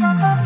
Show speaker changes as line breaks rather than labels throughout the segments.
Mm.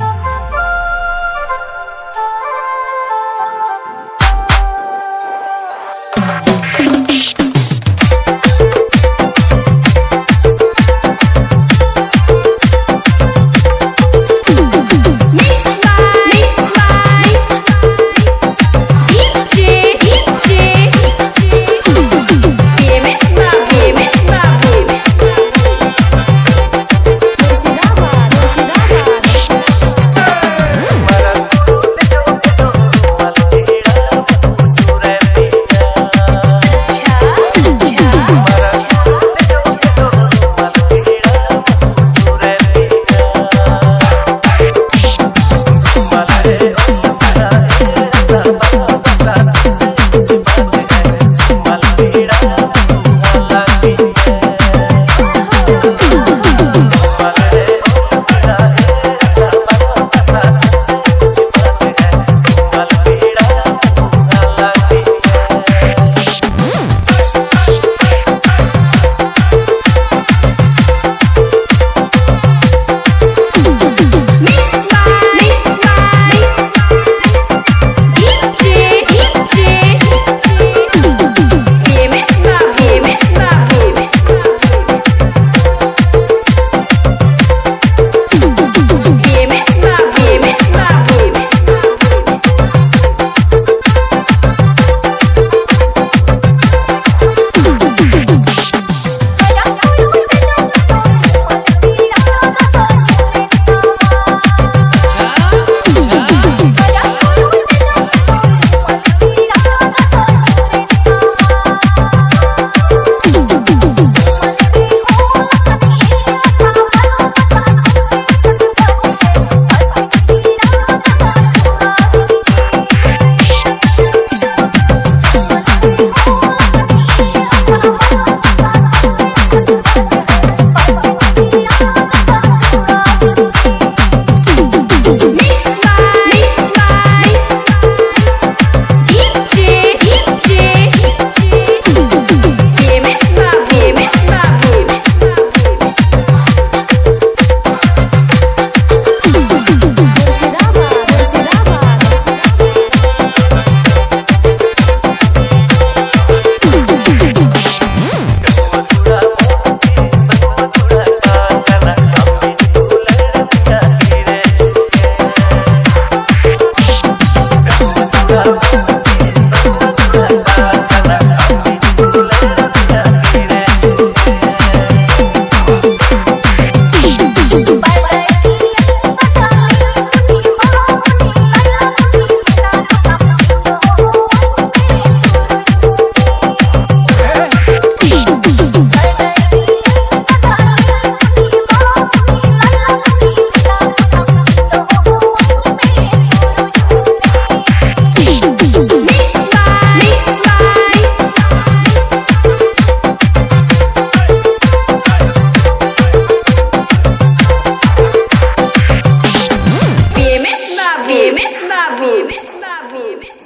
This.